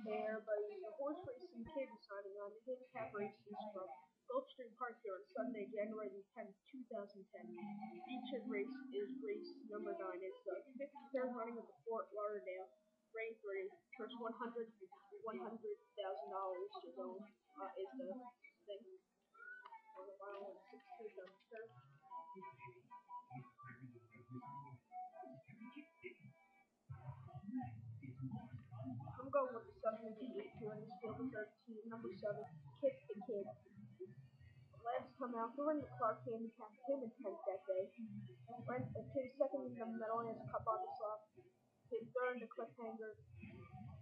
Hey everybody, the horse racing kid is signing on the handicap races from Gulfstream Park here on Sunday, January 10th, 2010. Featured race is race number 9. It's the 53rd running of the Fort Lauderdale Grade 3. First 100 $100,000 to go uh, is the 78 to understand 13, number 7, Kip the Kid. Lance come out for the Clark Handicap came in 10th that day. Lance came second in the medal and cup on the lap. Came third in the cliffhanger.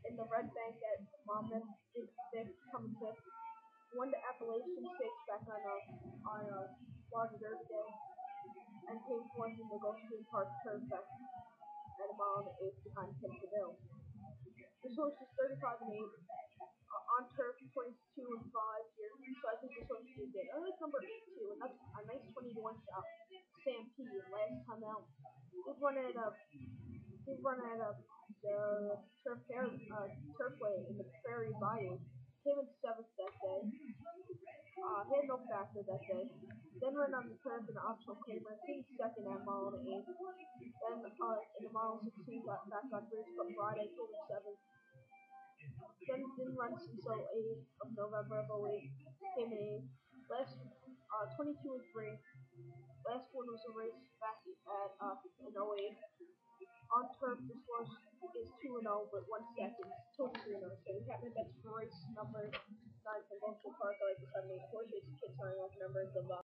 In the red bank at Monmouth, did fifth, coming fifth. Won the Appalachian Stakes back on a, on a large Dirt Day. And came fourth in the Gulf Park Turnfest at a mile and eighth behind Kip DeVille. Horse is 35 and 8. Uh, on turf, 22 and 5 here. So I think this horse is good. I like number 8 too, and that's a nice 20 to 1 shot. Sam P. last time out. Did run it up. Did run it up the turf fair, uh, turfway in the Prairie Bayou. Came in seventh that day. Uh, had no factor that day. Then ran on the turf in the optional claimer. Came second at mile and eighth. Then uh, in the mile 16 got back on Bruce, but Friday came seventh. Then didn't run until 8th of November of 08. Came in 8th. Last uh, 22 and 3. Last one was a race back at uh, in 08. On turf, this horse is 2 and 0, but one second. Total 3 and 0. So we have bets race number 9 from Gulfstream Park. Like the 7 8 horses. Kids off numbers of uh,